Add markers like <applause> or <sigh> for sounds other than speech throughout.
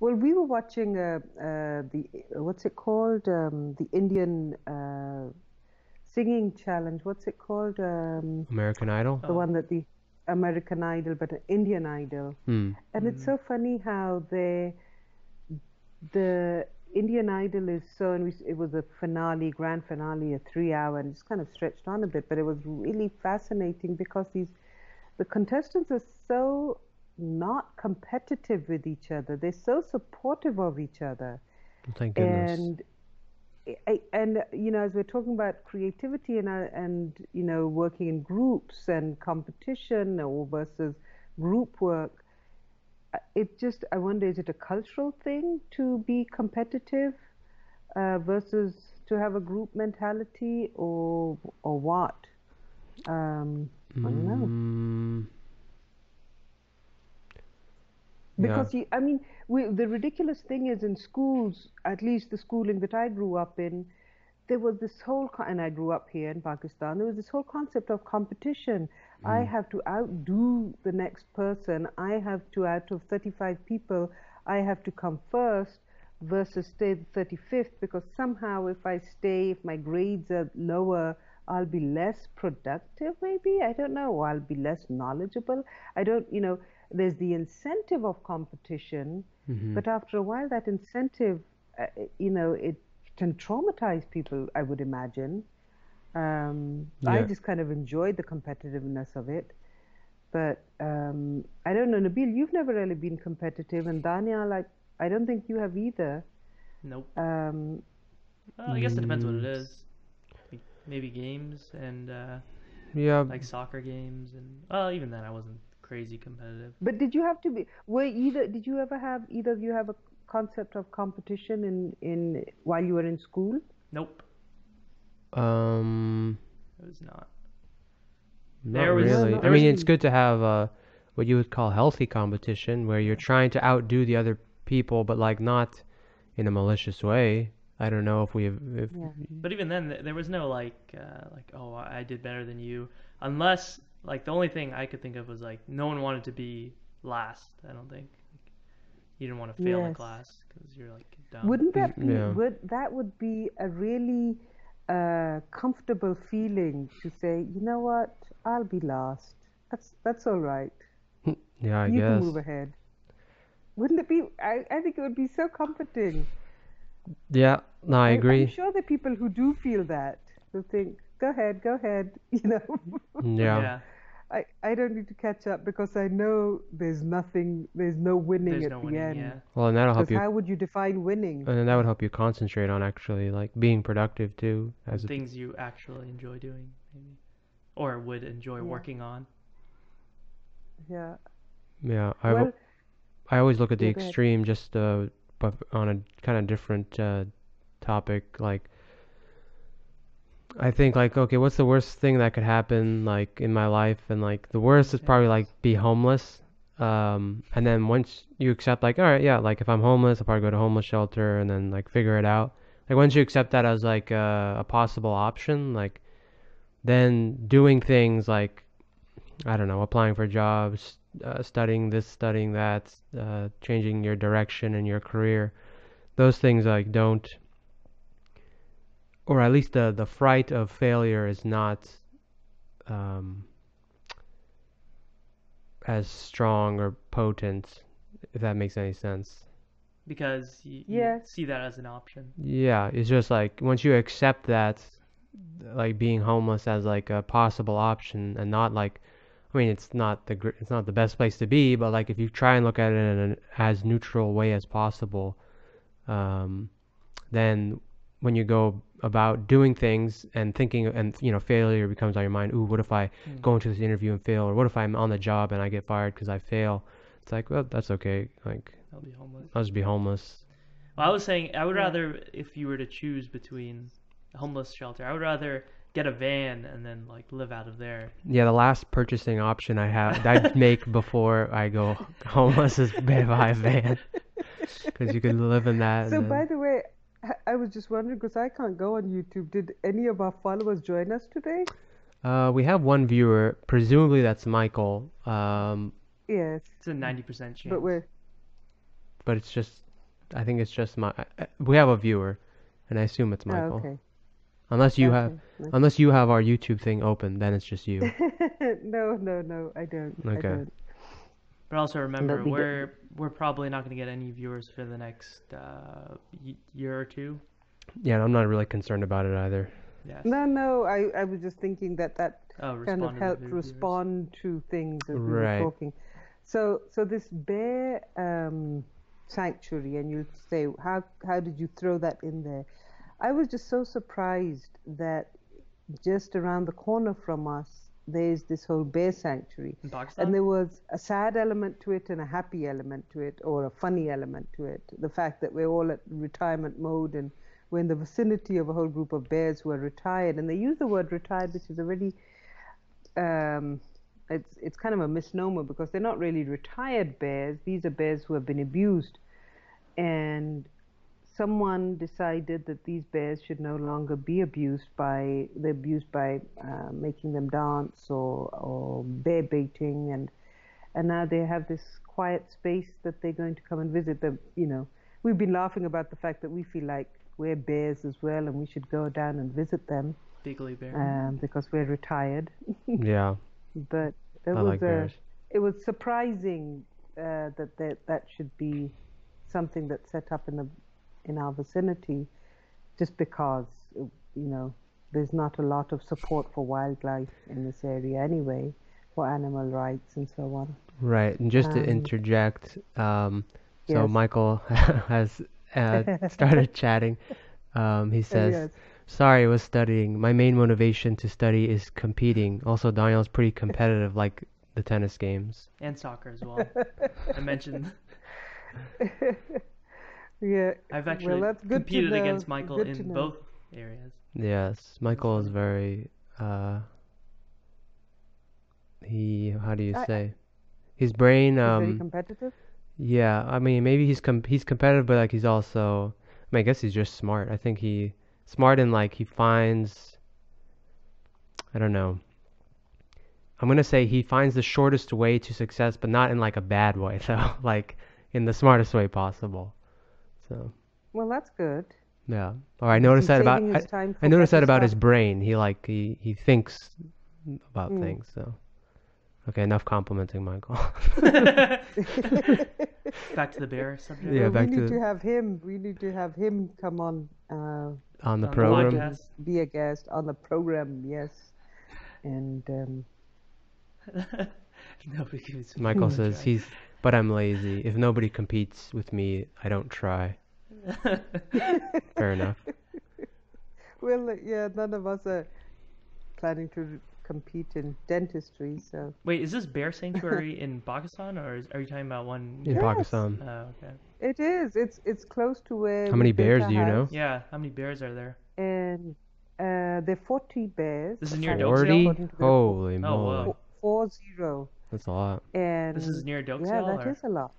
Well, we were watching uh, uh, the what's it called? Um, the Indian uh, singing challenge. What's it called? Um, American Idol. the Oh. one that the American Idol, but an Indian Idol. Hmm. And it's so funny how they, the Indian Idol is so, and we, it was a finale, grand finale, a three hour, and it's kind of stretched on a bit, but it was really fascinating because these, the contestants are so not competitive with each other. They're so supportive of each other. Thank goodness. And I, and you know, as we're talking about creativity and uh, and you know, working in groups and competition or versus group work, uh, it just I wonder is it a cultural thing to be competitive uh, versus to have a group mentality or or what? Um, I don't know. Mm, yeah. Because you, I mean, we, the ridiculous thing is in schools, at least the schooling that I grew up in, there was this whole, and I grew up here in Pakistan, there was this whole concept of competition. Mm. I have to outdo the next person. I have to, out of 35 people, I have to come first versus stay the 35th because somehow if I stay, if my grades are lower, I'll be less productive, maybe. I don't know. I'll be less knowledgeable. I don't, you know, there's the incentive of competition, Mhm. but after a while, that incentive, uh, you know, it can traumatize people, I would imagine. Um, I just kind of enjoyed the competitiveness of it. But um, I don't know, Nabil, you've never really been competitive, and Dania, like, I don't think you have either. Nope. Um, Well, I guess it depends what it Mm. is. Like, maybe games and uh, yeah. like soccer games and well, even then I wasn't crazy competitive. but did you have to be? Were either? Did you ever have either of you have a concept of competition in in while you were in school? Nope, Um. it was not. Not There was- really. Well, I mean, there it's good to have uh, what you would call healthy competition, where you're trying to outdo the other people, but like not in a malicious way. I don't know if we have. If, Yeah. But even then, there was no like, uh, like, oh, I I did better than you, unless like the only thing I could think of was like no one wanted to be last. I don't think like, you didn't want to fail in class because you're like dumb. Wouldn't that be? Yeah. Would that would be a really uh, comfortable feeling to say, you know what, I'll be last. That's that's all right. <laughs> yeah, I you guess. can move ahead. Wouldn't it be? I, I think it would be so comforting. Yeah, no, I agree. I'm sure the people who do feel that. Who think, go ahead, go ahead. <laughs> You know, Yeah. yeah, I, I don't need to catch up because I know there's nothing, there's no winning there's at no the winning. end. Yeah, Well, and that'll help Because you, how would you define winning? and then that would help you concentrate on actually like being productive too. As a, things you actually enjoy doing, maybe, or would enjoy Yeah. working on. yeah. yeah, I Well, I always look at the Yeah, go ahead. extreme, just uh, but on a kind of different uh, topic. Like, I think like, okay, what's the worst thing that could happen like in my life? And like, the worst is probably like be homeless. Um, and then once you accept like, all right, yeah, like if I'm homeless, I'll probably go to homeless shelter and then like figure it out. Like once you accept that as like a, a possible option, like then doing things like I don't know, applying for jobs, uh, studying this, studying that, uh, changing your direction in your career. Those things like don't, or at least the the fright of failure is not um, as strong or potent, if that makes any sense. because you, Yes. you see that as an option. Yeah, it's just like once you accept that, like being homeless as like a possible option and not like, I mean, it's not the gr- it's not the best place to be, but like if you try and look at it in an as neutral way as possible, um, then when you go about doing things and thinking and you know failure becomes on your mind. Ooh, what if I Mm. go into this interview and fail, or what if I'm on the job and I get fired because I fail? It's like, well, that's okay. Like I'll be homeless. I'll just be homeless. Well, I was saying I would Yeah. rather if you were to choose between a homeless shelter, I would rather get a van and then like live out of there. Yeah, the last purchasing option I have I'd make <laughs> before I go <laughs> homeless is buy a van <laughs> because you could live in that. So, and by the way, I- I was just wondering because I can't go on YouTube. Did any of our followers join us today? uh, we have one viewer, presumably that's Michael, um, Yes, It's a ninety percent chance. but we're but it's just I think it's just my. We have a viewer, and I assume it's Oh, Michael. okay. Unless you have, Okay, unless you have our YouTube thing open, then it's just you. <laughs> no, no, no, I don't. I Okay. don't. But also remember, we get- we're we're probably not going to get any viewers for the next uh, year or two. Yeah, I'm not really concerned about it either. Yes. No, no, I, I was just thinking that that Oh, kind of respond to the helped viewers. respond to things as we Right. were talking. So, so this bear um, sanctuary, and you say, how how did you throw that in there? I was just so surprised that just around the corner from us, there's this whole bear sanctuary, and there was a sad element to it and a happy element to it, or a funny element to it. The fact that we're all at retirement mode and we're in the vicinity of a whole group of bears who are retired, and they use the word retired, which is a really um, it's it's kind of a misnomer because they're not really retired bears. These are bears who have been abused, and someone decided that these bears should no longer be abused by they're abused by uh, making them dance or or bear baiting and and now they have this quiet space that they're going to come and visit them. You know, we've been laughing about the fact that we feel like we're bears as well, and we should go down and visit them Bigly Bear. um, because we're retired. <laughs> Yeah, But it I was like a, bears. it was surprising uh, that, that that should be something that's set up in the in our vicinity, just because uh, you know there's not a lot of support for wildlife in this area anyway, for animal rights and so on. right. And just to Um, interject, um, so yes. Michael <laughs> has uh, <laughs> started chatting. Um, he says, yes. "Sorry, I was studying. My main motivation to study is competing. Also, Daniel's pretty competitive, like the tennis games. and soccer as well. I mentioned <laughs> yeah. I've actually that's good to competed know. against Michael Good to in know. both areas. Yes, Michael is very. Uh, he, how do you I- say? His brain. He's very Um, competitive. Yeah, I mean, maybe he's com he's competitive, but like he's also, I mean, I guess he's just smart. I think he smart in like he finds, I don't know. I'm gonna say he finds the shortest way to success, but not in like a bad way, <laughs> though, like in the smartest way possible. So Well, that's good. yeah. Or I noticed he that about I, his time I for noticed that better about his brain. He like he he thinks about Mm. things. So okay, enough complimenting Michael. <laughs> Back to the bear subject. Yeah, Well, back we need to- to have him. We need to have him come on. Uh, On the On program. podcast. be a guest on the program, yes. And um, <laughs> Nobody gives Michael <laughs> says he's, but I'm lazy. If nobody competes with me, I don't try. <laughs> Fair enough. well, uh, yeah, none of us are planning to compete in dentistry, so Wait, is this bear sanctuary in Pakistan, or is, are you talking about one? In Yes. Pakistan. Oh, okay. it is. It's it's close to where. How many bears do you know? Yeah, how many bears are there? And uh, there are 40 bears. This is near apparently, Forty? according to. Holy Oh, moly. wow. Four zero. That's a lot. And This is near yeah, Dokesale, that or? is a lot.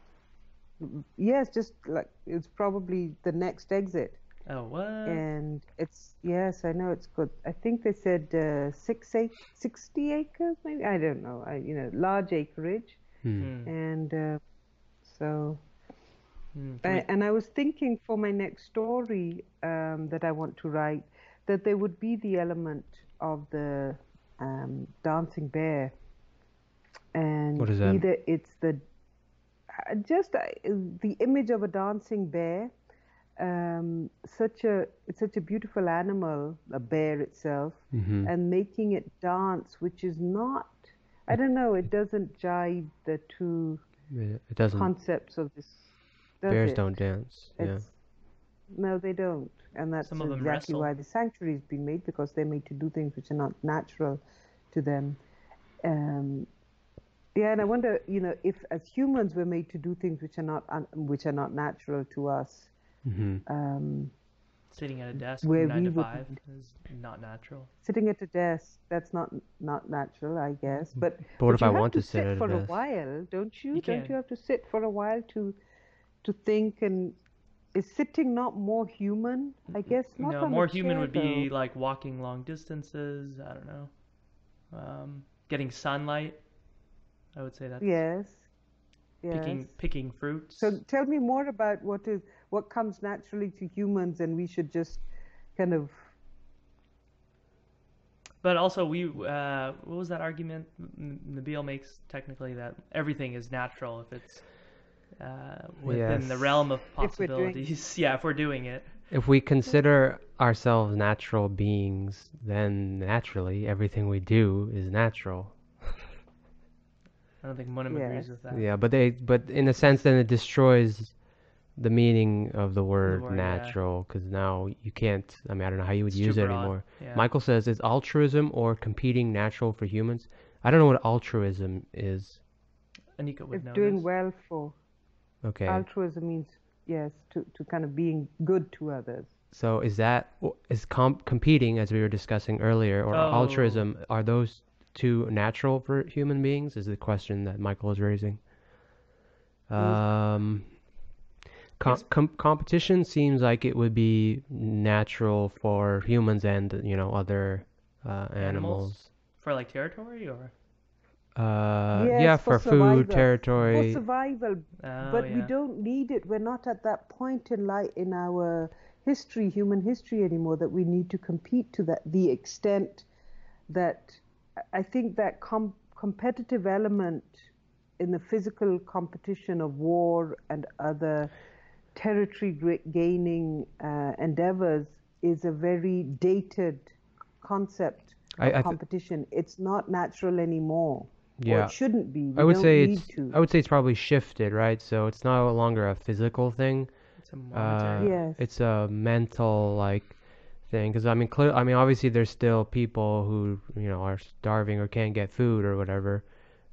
Yes, just like it's probably the next exit. Oh, what? and it's yes i know it's good i think they said uh, six ac- 60 acres maybe i don't know I, you know large acreage Hmm. Hmm. and uh, so Hmm, I, and i was thinking for my next story um, that i want to write that there would be the element of the um, dancing bear and What is that? either it's the uh, just uh, the image of a dancing bear um, such a it's such a beautiful animal a bear itself hmm and making it dance which is not i don't know it doesn't jive the two It, it doesn't. concepts of this does bears it? don't dance. Yeah. No they don't and that's Some of them exactly wrestle. why the sanctuary's been made because they're made to do things which are not natural to them um, yeah and i wonder you know if as humans we're made to do things which are not un- which are not natural to us hmm um, Sitting at a desk where from nine we to would- is not natural. sitting at a desk that's not not natural i guess but But what if I want to, sit sit at for a a while don't you, You don't can. you have to sit for a while to to think and is sitting not more human i guess not no, more human chair, would be though. like walking long distances. I don't know. Um, getting sunlight. I would say that. yes picking Yes. picking fruits. So tell me more about what is what comes naturally to humans, and we should just kind of But also, we uh, what was that argument N- Nabil makes technically that everything is natural if it's uh, within the realm of If doing- possibilities. <laughs> yeah, if we're doing it. If we consider ourselves natural beings, then naturally everything we do is natural. I don't think Munim agrees with that. Yeah, but they but in a sense then it destroys the meaning of the word, word, natural because now you can't. I mean, I don't know how you would It's use it anymore. yeah. Michael says is altruism or competing natural for humans. I don't know what altruism is. Anika would if know doing this. well for Okay, altruism means yes to, to kind of being good to others. so is that is comp- competing as we were discussing earlier or Oh. altruism? Are those two natural for human beings? Is the question that Michael is raising. Um, com- com- competition seems like it would be natural for humans and you know other uh, animals. for like territory or Uh, Yes, yeah, for for, food, survival. For territory. survival, oh, but we don't need it. We're not at that point in life in our history, human history anymore, that we need to compete to that the extent that I think that com- competitive element in the physical competition of war and other territory gaining uh, endeavors is a very dated concept of I- I th- competition. it's not natural anymore. Or Yeah. it shouldn't be. We I would don't say need it's to. I would say it's probably shifted, right? So it's no longer a physical thing. It's a Uh. Yes. It's a mental like thing because I mean, clear. I mean, obviously there's still people who you know are starving or can't get food or whatever.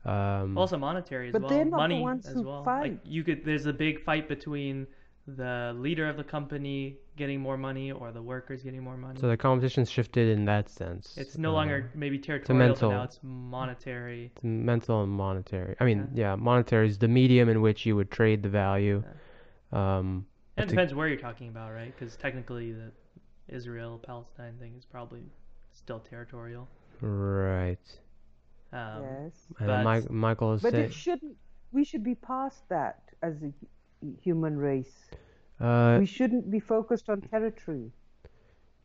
Um, also monetary as But well. they're not the Money ones as who well. fight. Like you could there's a big fight between the leader of the company getting more money or the workers getting more money. so the competition's shifted in that sense. it's no Uh, longer maybe territorial, but mental. now it's monetary. it's mental and monetary. I mean, yeah, monetary is the medium in which you would trade the value. Um, And it It's a- depends where you're talking about, right? Because technically the Israel Palestine thing is probably still territorial. right. Um, yes. And but- Mike, Michael is But saying, it shouldn't. We should be past that as a human race. uh, we shouldn't be focused on territory.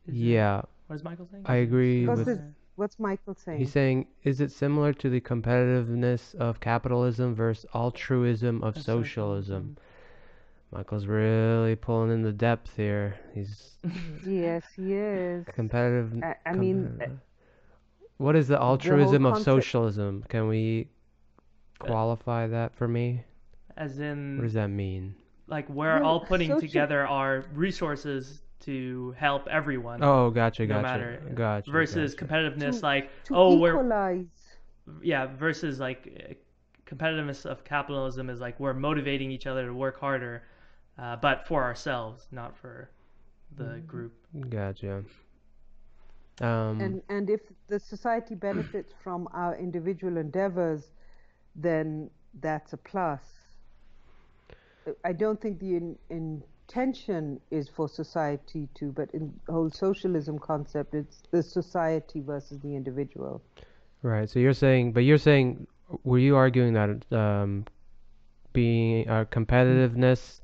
is it- yeah, What is Michael saying? I agree Because with- What's Michael saying? He's saying, is it similar to the competitiveness of capitalism versus altruism of Of socialism? Michael's really pulling in the depth here. He's <laughs> yes, he is. competitive. I, I mean, uh, what is the altruism of concept- socialism? Can we qualify that for me? As in, What does that mean? like we're Well, all putting soci- together our resources to help everyone. Oh, gotcha, no gotcha, matter gotcha. versus gotcha. competitiveness, To- like to oh we're yeah versus like uh, competitiveness of capitalism is like we're motivating each other to work harder, uh, but for ourselves, not for the group. Gotcha. Um, And and if the society benefits <clears throat> from our individual endeavors, then that's a plus. I don't think the in, intention is for society to, but in the whole socialism concept, it's the society versus the individual. Right. So you're saying, but you're saying, were you arguing that um, being our competitiveness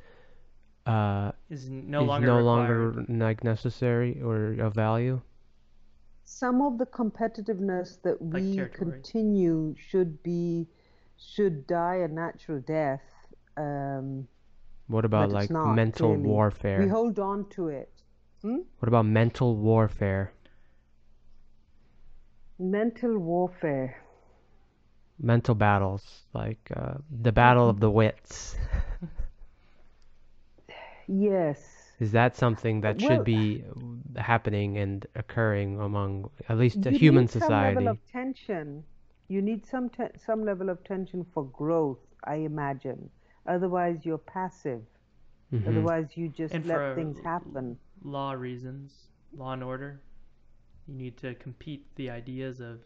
uh, Is no is longer no required. longer like necessary or of value? Some of the competitiveness that Like we territory. continue should be should die a natural death. Um, What about like not, mental clearly. warfare? We hold on to it. What about mental warfare? Mental warfare. Mental battles, like uh, the battle of the wits. <laughs> Yes. Is that something that Well- should be happening and occurring among at least a you human need some society? level of tension. You need some te- some level of tension for growth, I imagine. Otherwise, you're passive. Mhm. Otherwise, you just And let for things happen. law reasons, law and order. You need to compete the ideas of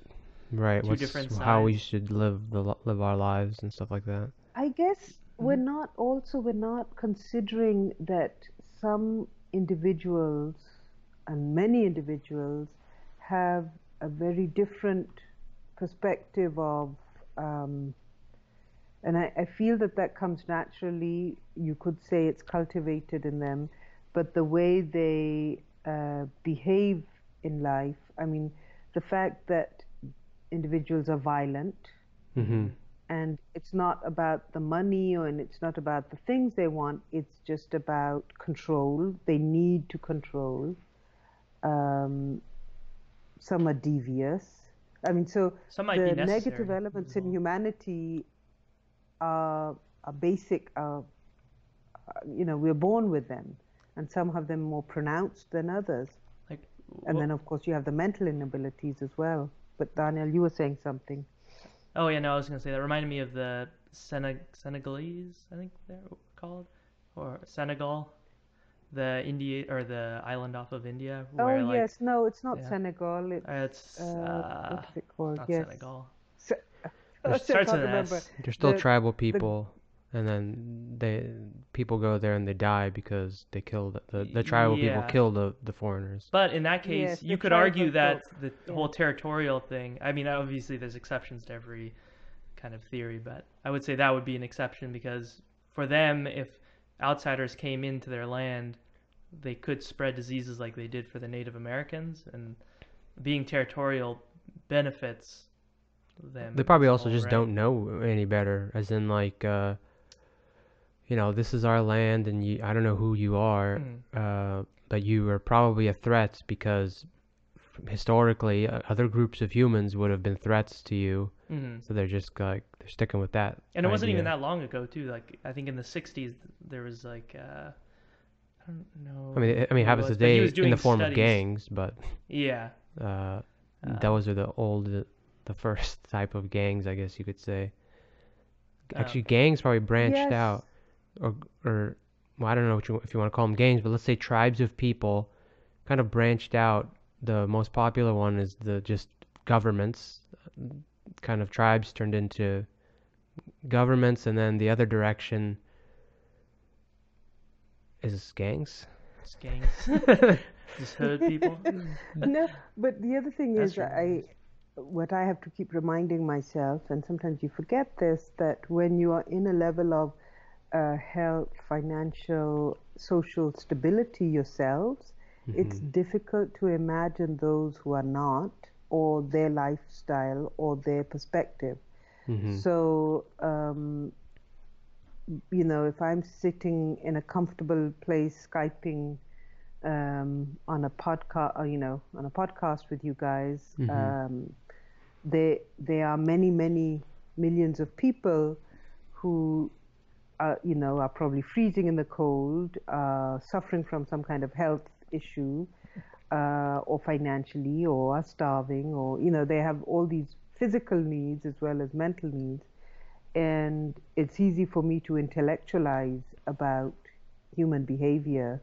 Right. two What's different how we should live the live our lives and stuff like that. I guess we're Mm-hmm. not also we're not considering that some individuals and many individuals have a very different perspective of um, And I, I feel that that comes naturally. You could say it's cultivated in them, but the way they uh, behave in life, I mean, the fact that individuals are violent hmm and it's not about the money or and it's not about the things they want. It's just about control. They need to control. Um, some are devious. I mean so the negative elements in humanity are, are basic are, you know we're born with them. And some have them more pronounced than others. Like, and then of course you have the mental inabilities as well. But daniel you were saying something oh yeah, no, I was gonna say that reminded me of the Seneg- Senegalese, I think they're called, or Senegal, the India or the island off of India, oh like yes no it's not yeah. senegal it's uh, it's uh, uh, what's it called? not yes. Senegal. Se- It <laughs> I starts can't with an remember. S. They're still The- tribal people, and then they people go there and they die because they killed the the tribal people Yeah. kill the the foreigners. But in that case, Yes, you could argue tribal that the yeah. whole territorial thing. I mean, obviously, there's exceptions to every kind of theory, but I would say that would be an exception because for them, if outsiders came into their land, they could spread diseases like they did for the Native Americans, and being territorial benefits them. They probably also whole, just right? don't know any better, as in like, uh, you know, this is our land, and you, I don't know who you are, Mhm. uh, but you are probably a threat because historically uh, other groups of humans would have been threats to you, Mhm. so they're just like they're sticking with that. And it wasn't even that long ago, too. Like I think in the '60s there was like uh, I don't know. I mean, it, I mean, it it happens was, today in the form of gangs, but Yeah. uh, Uh, those are the old, the first type of gangs, I guess you could say. Actually, Um, gangs probably branched Yes. out, or or well, I don't know what you, if you want to call them gangs, but let's say tribes of people, kind of branched out. The most popular one is the just governments, kind of tribes turned into governments, and then the other direction is gangs. It's gangs. <laughs> Just hood people. <laughs> no, but the other thing That's is, true. I what I have to keep reminding myself, and sometimes you forget this, that when you are in a level of uh, health, financial, social stability yourselves, it's difficult to imagine those who are not, or their lifestyle, or their perspective. hmm So, um, you know, if I'm sitting in a comfortable place, Skyping um, on a podcast, you know, on a podcast with you guys, Mhm. um, there there are many, many millions of people who, are, you know, are probably freezing in the cold, uh, suffering from some kind of health issue, uh, or financially, or are starving, or you know, they have all these physical needs as well as mental needs, and it's easy for me to intellectualize about human behavior.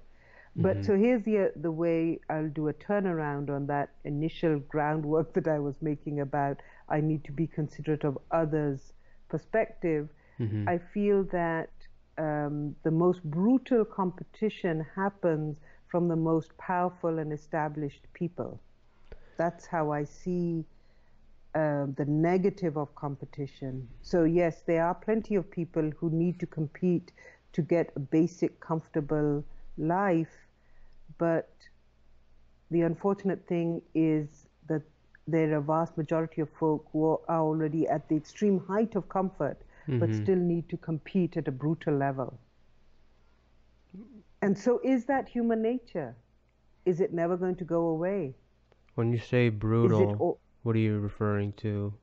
But so here's the the way I'll do a turnaround on that initial groundwork <laughs> that I was making about I need to be considerate of others' perspective. Hmm I feel that um, the most brutal competition happens from the most powerful and established people. That's how I see um, the negative of competition. So, yes, there are plenty of people who need to compete to get a basic, comfortable life, but the unfortunate thing is that there are a vast majority of folk who are already at the extreme height of comfort but Mhm. still need to compete at a brutal level. And so, is that human nature? Is it never going to go away? When you say brutal, it all, what are you referring to?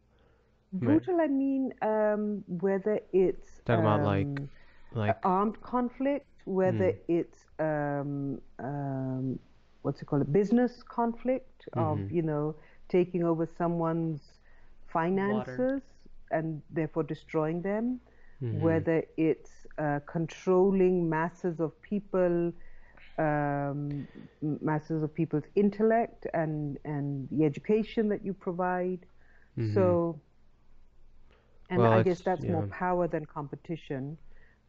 brutal? I mean, um, whether it's Talking about, like, um, Like, armed conflict, whether Mm. it's um, um, what's it called, a business conflict of Mhm. you know taking over someone's finances and therefore destroying them. mhm. whether it's uh, controlling masses of people, um, masses of people's intellect and, and the education that you provide. Mhm. So, and Well, I guess that's more power than competition.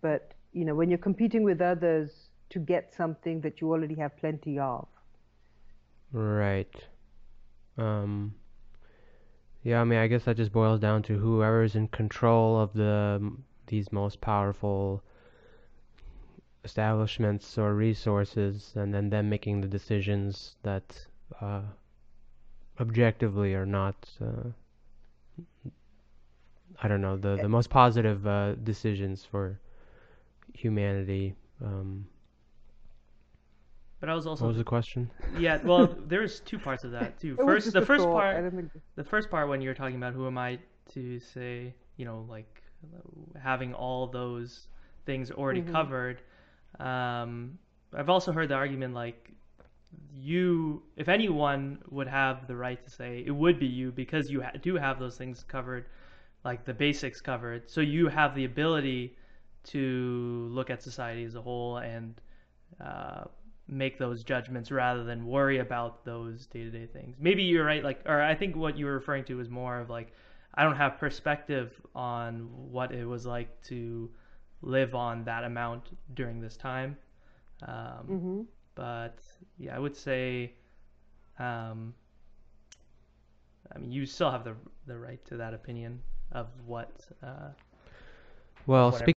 But, you know, when you're competing with others to get something that you already have plenty of. Right. Um, yeah, I mean, I guess that just boils down to whoever's in control of the these most powerful establishments or resources, and then them making the decisions that uh, objectively are not. Uh, I don't know the the most positive uh, decisions for humanity. Um, But I was also what was the question? yeah. Well, <laughs> there's two parts of that too. First, the first thought. I part, don't think the first part when you're talking about who am I to say, you know, like having all those things already Mhm. covered. Um, I've also heard the argument like you, if anyone would have the right to say, it would be you because you ha- do have those things covered, like the basics covered. So you have the ability to look at society as a whole and uh, make those judgments rather than worry about those day-to-day things. Maybe you're right, like, or I think what you were referring to was more of like, I don't have perspective on what it was like to live on that amount during this time. Um, hmm But yeah, I would say, um, I mean, you still have the the right to that opinion of what. Uh, Well, Whatever. speaking